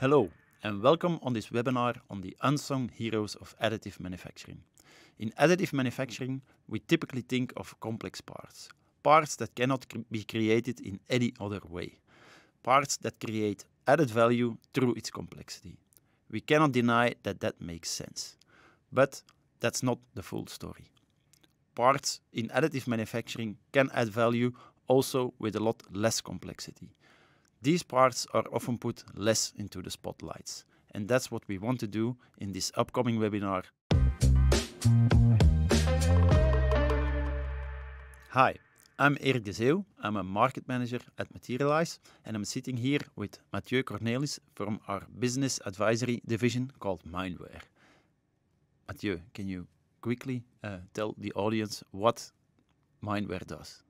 Hello, and welcome on this webinar on the unsung heroes of additive manufacturing. In additive manufacturing, we typically think of complex parts, parts that cannot be created in any other way, parts that create added value through its complexity. We cannot deny that that makes sense. But that's not the full story. Parts in additive manufacturing can add value also with a lot less complexity. These parts are often put less into the spotlights, and that's what we want to do in this upcoming webinar. Hi, I'm Erik de Zeeuw. I'm a market manager at Materialise, and I'm sitting here with Mathieu Cornelis from our business advisory division called Mindware. Mathieu, can you quickly uh, tell the audience what Mindware does?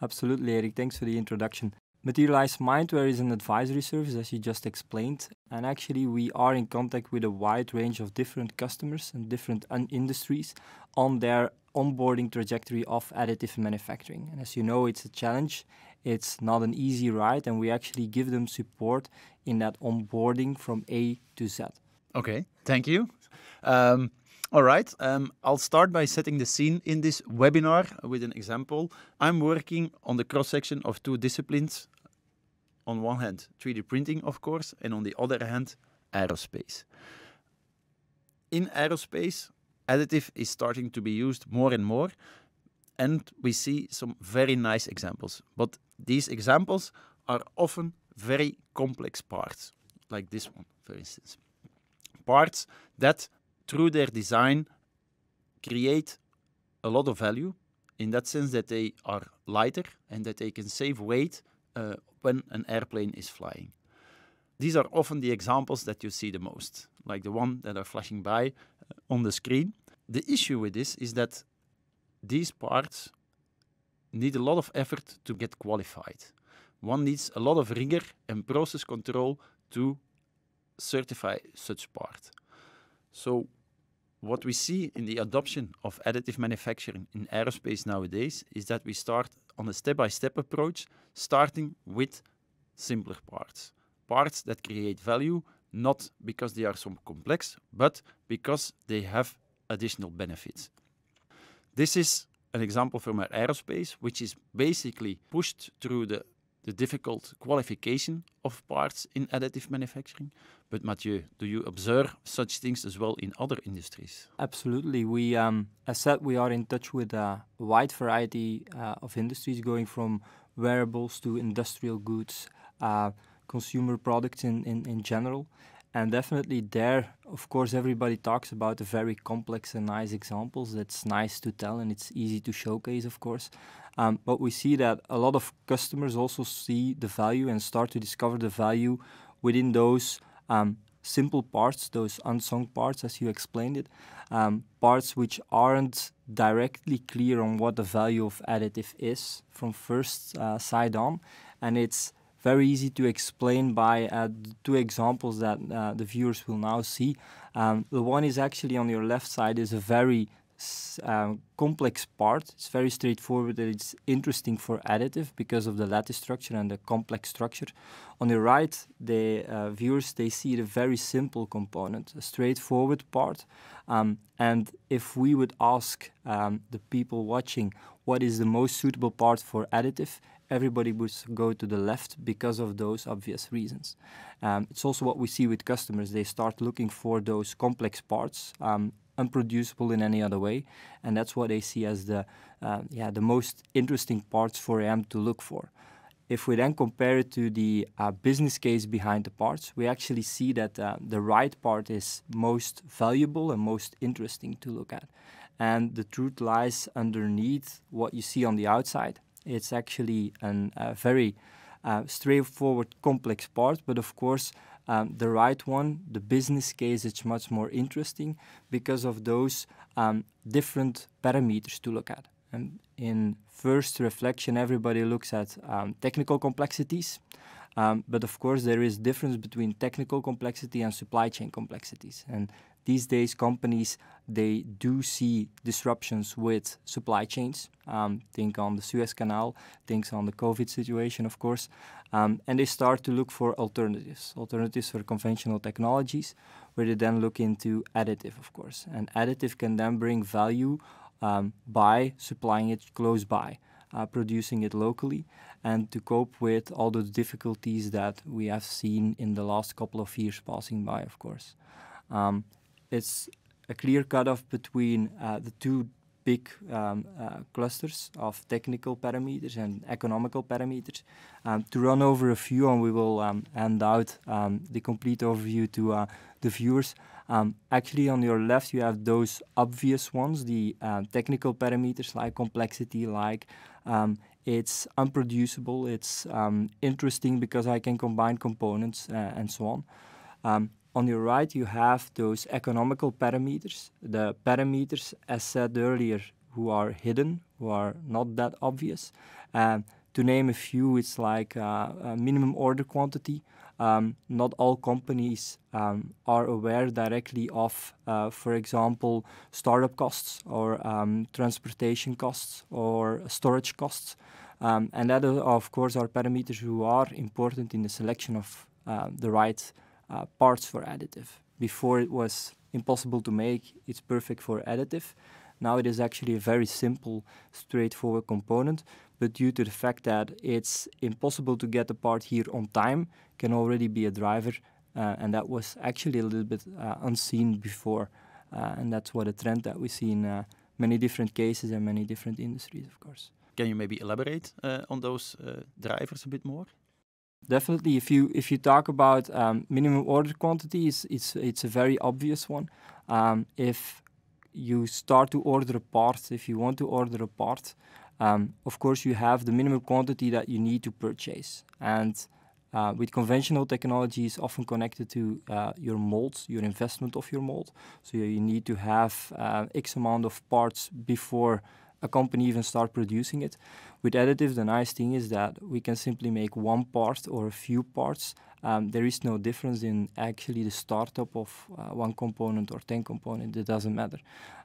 Absolutely, Eric. Thanks for the introduction. Materialise Mindware is an advisory service, as you just explained, and actually we are in contact with a wide range of different customers and different industries on their onboarding trajectory of additive manufacturing. And as you know, it's a challenge. It's not an easy ride, and we actually give them support in that onboarding from A to Z. Okay, thank you. Um, all right, um, I'll start by setting the scene in this webinar with an example. I'm working on the cross section of two disciplines. On one hand, 3D printing, of course, and on the other hand, aerospace. In aerospace, additive is starting to be used more and more, and we see some very nice examples. But these examples are often very complex parts, like this one, for instance. Parts that through their design, create a lot of value in that sense that they are lighter and that they can save weight uh, when an airplane is flying. These are often the examples that you see the most, like the one that are flashing by uh, on the screen. The issue with this is that these parts need a lot of effort to get qualified. One needs a lot of rigor and process control to certify such part. So what we see in the adoption of additive manufacturing in aerospace nowadays is that we start on a step-by-step -step approach, starting with simpler parts. Parts that create value, not because they are so complex, but because they have additional benefits. This is an example from our aerospace, which is basically pushed through the the difficult qualification of parts in additive manufacturing. But Mathieu, do you observe such things as well in other industries? Absolutely. We, um, as said, we are in touch with a wide variety uh, of industries, going from wearables to industrial goods, uh, consumer products in, in, in general. And definitely there, of course, everybody talks about the very complex and nice examples. That's nice to tell and it's easy to showcase, of course. Um, but we see that a lot of customers also see the value and start to discover the value within those um, simple parts, those unsung parts, as you explained it, um, parts which aren't directly clear on what the value of additive is from first uh, side on. And it's very easy to explain by uh, two examples that uh, the viewers will now see. Um, the one is actually on your left side is a very um, complex part. It's very straightforward. It's interesting for additive because of the lattice structure and the complex structure. On the right, the uh, viewers they see the very simple component, a straightforward part. Um, and if we would ask um, the people watching what is the most suitable part for additive, everybody would go to the left because of those obvious reasons. Um, it's also what we see with customers. They start looking for those complex parts, um, unproducible in any other way, and that's what they see as the, uh, yeah, the most interesting parts for AM to look for. If we then compare it to the uh, business case behind the parts, we actually see that uh, the right part is most valuable and most interesting to look at. And the truth lies underneath what you see on the outside it's actually a uh, very uh, straightforward, complex part, but of course, um, the right one, the business case, is much more interesting because of those um, different parameters to look at. And in first reflection, everybody looks at um, technical complexities, um, but of course, there is difference between technical complexity and supply chain complexities. And these days companies they do see disruptions with supply chains. Um, think on the Suez Canal, think on the COVID situation, of course, um, and they start to look for alternatives, alternatives for conventional technologies, where they then look into additive, of course, and additive can then bring value um, by supplying it close by. Uh, producing it locally and to cope with all the difficulties that we have seen in the last couple of years passing by, of course. Um, it's a clear cutoff between uh, the two big um, uh, clusters of technical parameters and economical parameters. Um, to run over a few, and we will um, hand out um, the complete overview to uh, the viewers. Um, actually, on your left, you have those obvious ones, the technical parameters like complexity, like um, it's unproducible, it's interesting because I can combine components uh, and so on. On your right, you have those economical parameters, the parameters, as said earlier, who are hidden, who are not that obvious. Um, to name a few, it's like uh, a minimum order quantity. Um, not all companies um, are aware directly of, uh, for example, startup costs or um, transportation costs or storage costs. Um, and that, uh, of course, are parameters who are important in the selection of uh, the right uh, parts for additive. Before it was impossible to make, it's perfect for additive. Now it is actually a very simple, straightforward component, but due to the fact that it's impossible to get the part here on time, can already be a driver, uh, and that was actually a little bit uh, unseen before, uh, and that's what a trend that we see in uh, many different cases and many different industries, of course. Can you maybe elaborate uh, on those drivers a bit more? Definitely, if you if you talk about um, minimum order quantities, it's it's a very obvious one. Um, if you start to order a part, if you want to order a part, um, of course you have the minimum quantity that you need to purchase. And uh, with conventional technology, is often connected to uh, your mold, your investment of your mold. So you need to have uh, X amount of parts before a company even start producing it. With additive, the nice thing is that we can simply make one part or a few parts. Um, there is no difference in actually the startup of uh, one component or 10 component, it doesn't matter.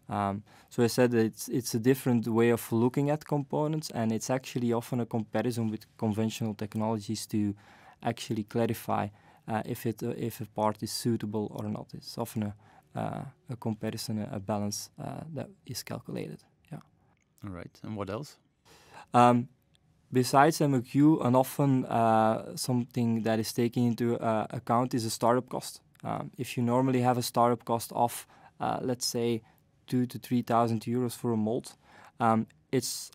Um, so I said it's, it's a different way of looking at components and it's actually often a comparison with conventional technologies to actually clarify uh, if, it, uh, if a part is suitable or not. It's often a, uh, a comparison, a, a balance uh, that is calculated. All right. And what else? Um, besides MOQ, and often uh, something that is taken into uh, account is a startup cost. Um, if you normally have a startup cost of, uh, let's say, two to three thousand euros for a mold, um, it's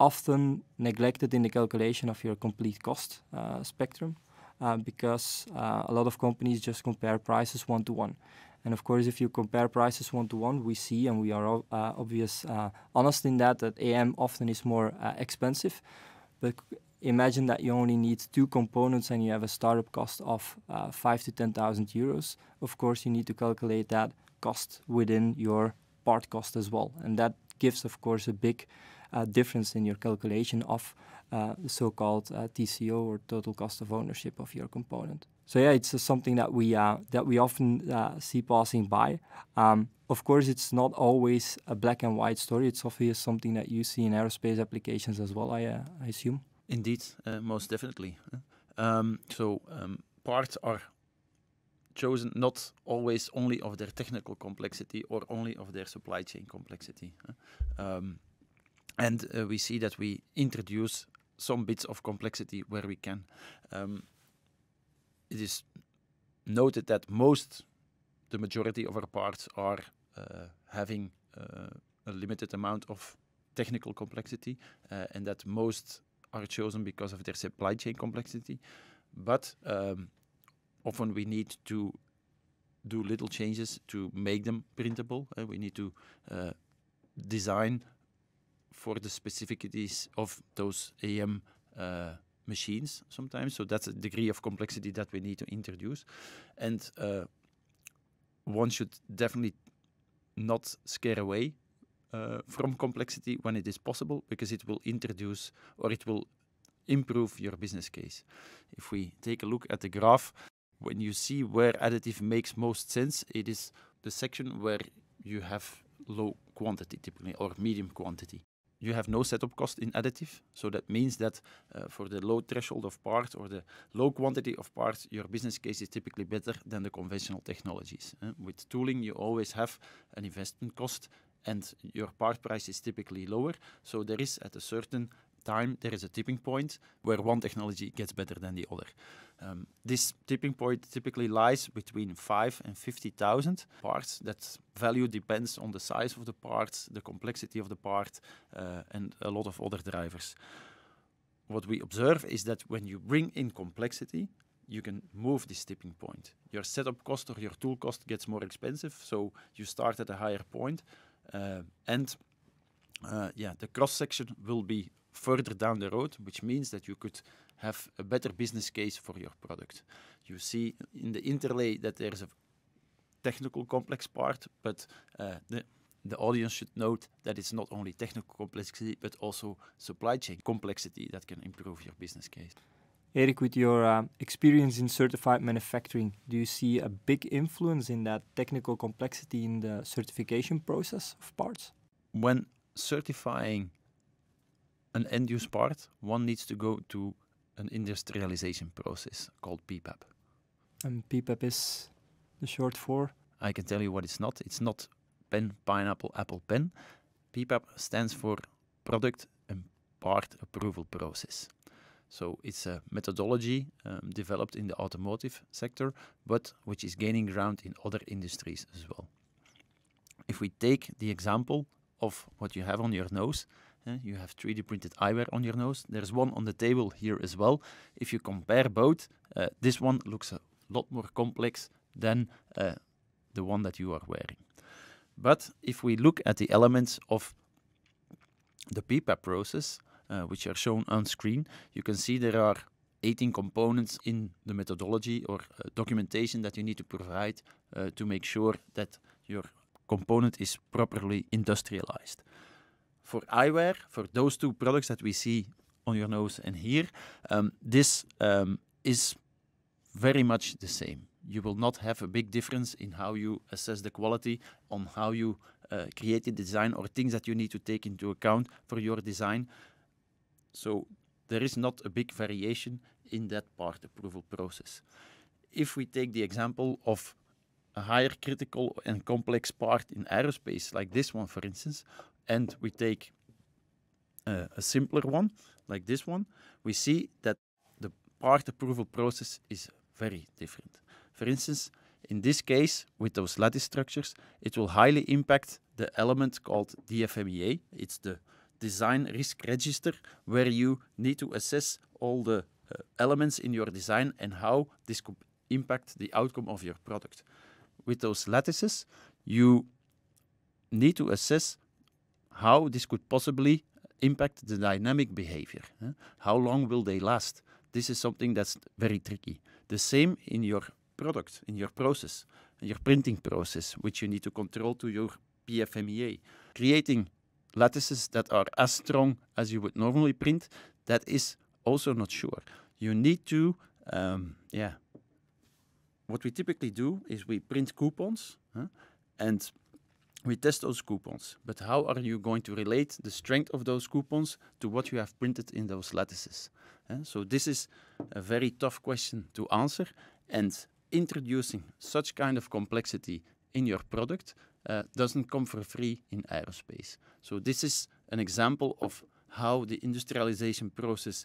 often neglected in the calculation of your complete cost uh, spectrum uh, because uh, a lot of companies just compare prices one to one. And of course, if you compare prices one to one, we see, and we are uh, obvious uh, honest in that, that AM often is more uh, expensive. But imagine that you only need two components and you have a startup cost of uh, five to ten thousand euros. Of course, you need to calculate that cost within your part cost as well, and that gives, of course, a big uh, difference in your calculation of uh, the so-called TCO or total cost of ownership of your component. So yeah, it's something that we uh, that we often uh, see passing by. Um, of course, it's not always a black and white story. It's obviously something that you see in aerospace applications as well. I, uh, I assume. Indeed, most definitely. Um, so um, parts are chosen not always only of their technical complexity or only of their supply chain complexity. Um, and uh, we see that we introduce some bits of complexity where we can. Um, it is noted that most, the majority of our parts are uh, having uh, a limited amount of technical complexity, uh, and that most are chosen because of their supply chain complexity. But um, often we need to do little changes to make them printable. Uh, we need to uh, design for the specificities of those AM uh, machines sometimes. So that's a degree of complexity that we need to introduce. And uh, one should definitely not scare away uh, from complexity when it is possible because it will introduce or it will improve your business case. If we take a look at the graph, when you see where additive makes most sense, it is the the section where you have low quantity typically or medium quantity. You have no setup cost in additive, so that means that uh, for the low threshold of parts or the low quantity of parts, your business case is typically better than the conventional technologies. Uh, with tooling, you always have an investment cost and your part price is typically lower. So there is at a certain time there is a tipping point where one technology gets better than the other. Um, this tipping point typically lies between five and fifty thousand parts. That value depends on the size of the parts, the complexity of the part, uh, and a lot of other drivers. What we observe is that when you bring in complexity, you can move this tipping point. Your setup cost or your tool cost gets more expensive, so you start at a higher point, uh, and uh, yeah, the cross section will be further down the road, which means that you could have a better business case for your product. You see in the interlay that there's a technical complex part, but uh, the the audience should note that it's not only technical complexity but also supply chain complexity that can improve your business case. Eric, with your uh, experience in certified manufacturing, do you see a big influence in that technical complexity in the certification process of parts? When certifying an end use part, one needs to go to an industrialization process called PPAP. And PPAP is the short for? I can tell you what it's not. It's not pen, pineapple, apple, pen. PPAP stands for Product and Part Approval Process. So it's a methodology um, developed in the automotive sector, but which is gaining ground in other industries as well. If we take the example of what you have on your nose, you have 3D printed eyewear on your nose. There's one on the table here as well. If you compare both, uh, this one looks a lot more complex than uh, the one that you are wearing. But if we look at the elements of the PPAP process, uh, which are shown on screen, you can see there are 18 components in the methodology or documentation that you need to provide to make sure that your component is properly industrialized. For eyewear, for those two products that we see on your nose and here, um, this um, is very much the same. You will not have a big difference in how you assess the quality, on how you uh, create the design, or things that you need to take into account for your design. So there is not a big variation in that part approval process. If we take the example of a higher critical and complex part in aerospace, like this one, for instance, and we take uh, a simpler one, like this one, we see that the part approval process is very different. For instance, in this case, with those lattice structures, it will highly impact the element called DFMEA. It's the design risk register where you need to assess all the uh, elements in your design and how this could impact the outcome of your product. With those lattices, you need to assess how this could possibly impact the dynamic behavior. How long will they last? This is something that's very tricky. The same in your product, in your process, in your printing process, which you need to control to your PFMEA. Creating lattices that are as strong as you would normally print, that is also not sure. You need to, um, yeah. What we typically do is we print coupons huh, and we test those coupons. But how are you going to relate the strength of those coupons to what you have printed in those lattices? Uh, so this is a very tough question to answer. And introducing such kind of complexity in your product uh, doesn't come for free in aerospace. So this is an example of how the industrialization process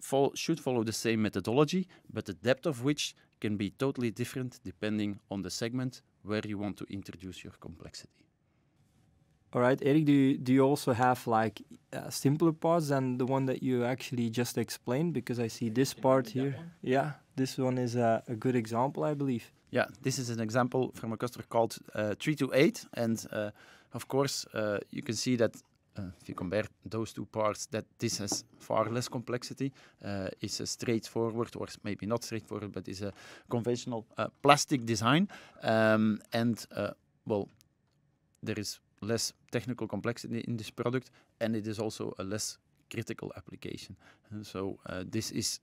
fo should follow the same methodology, but the depth of which can be totally different depending on the segment where you want to introduce your complexity. All right, Eric, do you, do you also have like uh, simpler parts than the one that you actually just explained? Because I see this part here. Yeah, this one is a, a, good example, I believe. Yeah, this is an example from a customer called uh, 328. And uh, of course, uh, you can see that uh, if you compare those two parts, that this has far less complexity. Uh, is a straightforward, or maybe not straightforward, but is a conventional plastic design. Um, and well, there is less technical complexity in this product, and it is also a less critical application. And so uh, this is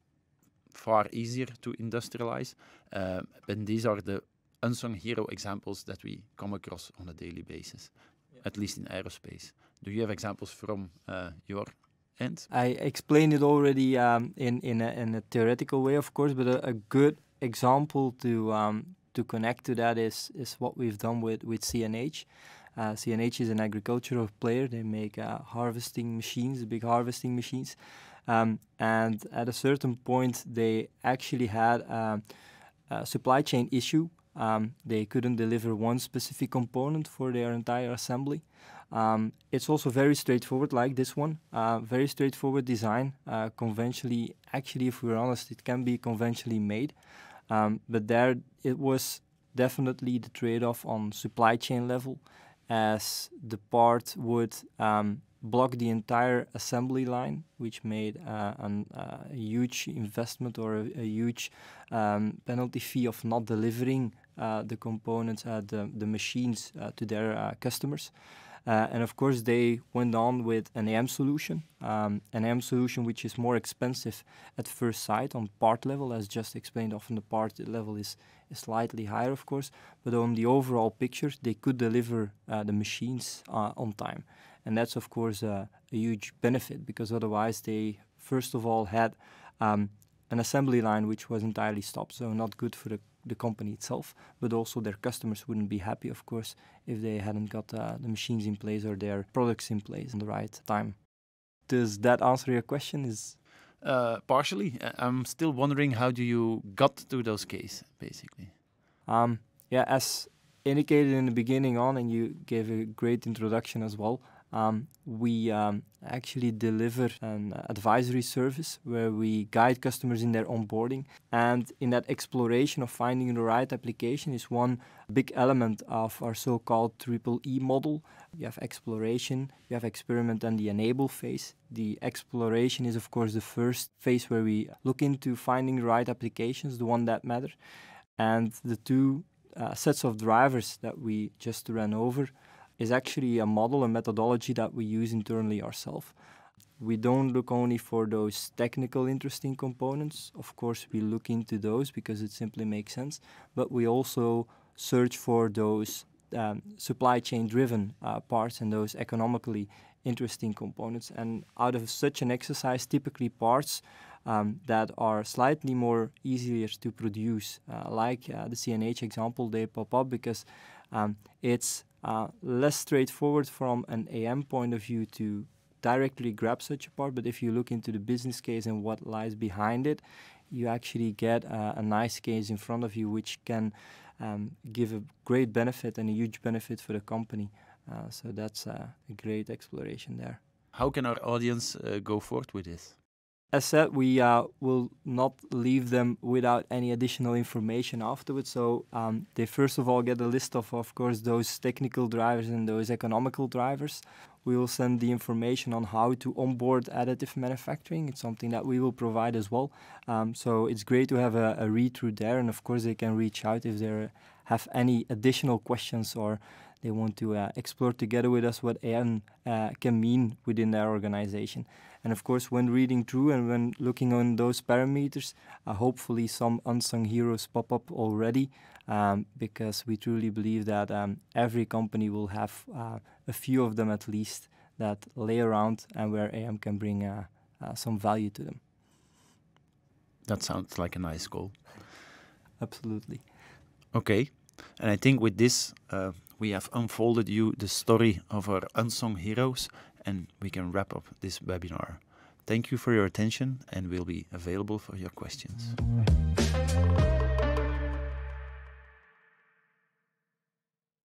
far easier to industrialize, uh, and these are the unsung hero examples that we come across on a daily basis, at least in aerospace. Do you have examples from uh, your end? I explained it already um, in in a, in a, theoretical way, of course, but a, a good example to um, to connect to that is is what we've done with with CNH. Uh, CNH is an agricultural player. They make uh, harvesting machines, big harvesting machines, um, and at a certain point, they actually had um, a supply chain issue. Um, they couldn't deliver one specific component for their entire assembly. Um, it's also very straightforward, like this one. Uh, very straightforward design. Uh, conventionally, actually, if we're honest, it can be conventionally made. Um, but there, it was definitely the trade-off on supply chain level, as the part would um, block the entire assembly line, which made uh, an, uh, a huge investment or a, a huge um, penalty fee of not delivering uh, the components, the, the machines uh, to their uh, customers. Uh, and of course, they went on with an AM solution, um, an AM solution which is more expensive at first sight on part level, as just explained. Often the part level is, is slightly higher, of course, but on the overall picture, they could deliver uh, the machines uh, on time, and that's of course a huge benefit because otherwise they first of all had um, an assembly line which was entirely stopped, so not good for the the company itself, but also their customers wouldn't be happy, of course, if they hadn't got uh, the machines in place or their products in place in the right time. Does that answer your question? Is uh, partially. I'm still wondering how do you got to those cases, basically. Um, yeah, as indicated in the beginning on, and you gave a great introduction as well. Um, we um, actually deliver an advisory service where we guide customers in their onboarding. And in that exploration of finding the right application is one big element of our so called triple E model. You have exploration, you have experiment, and the enable phase. The exploration is, of course, the first phase where we look into finding the right applications, the one that matter. And the two uh, sets of drivers that we just ran over is actually a model, a methodology that we use internally ourselves. We don't look only for those technical interesting components. Of course, we look into those because it simply makes sense, but we also search for those um, supply chain driven uh, parts and those economically interesting components. And out of such an exercise, typically parts um, that are slightly more easier to produce, uh, like uh, the CNH example, they pop up because um, it's uh, less straightforward from an AM point of view to directly grab such a part, but if you look into the business case and what lies behind it, you actually get a, a nice case in front of you which can um, give a great benefit and a huge benefit for the company. Uh, so that's uh, a great exploration there. How can our audience uh, go forward with this? As said, we uh, will not leave them without any additional information afterwards. So um, they first of all get a list of, of course, those technical drivers and those economical drivers. We will send the information on how to onboard additive manufacturing. It's something that we will provide as well. Um, so it's great to have a, a read through there, and of course they can reach out if they have any additional questions or they want to uh, explore together with us what AM uh, can mean within their organization. And of course, when reading through and when looking on those parameters, uh, hopefully some unsung heroes pop up already um, because we truly believe that um, every company will have uh, a few of them at least that lay around and where AM can bring uh, uh, some value to them. That sounds like a nice goal. Absolutely. Okay. And I think with this, uh, we have unfolded you the story of our unsung heroes and we can wrap up this webinar. Thank you for your attention and we'll be available for your questions.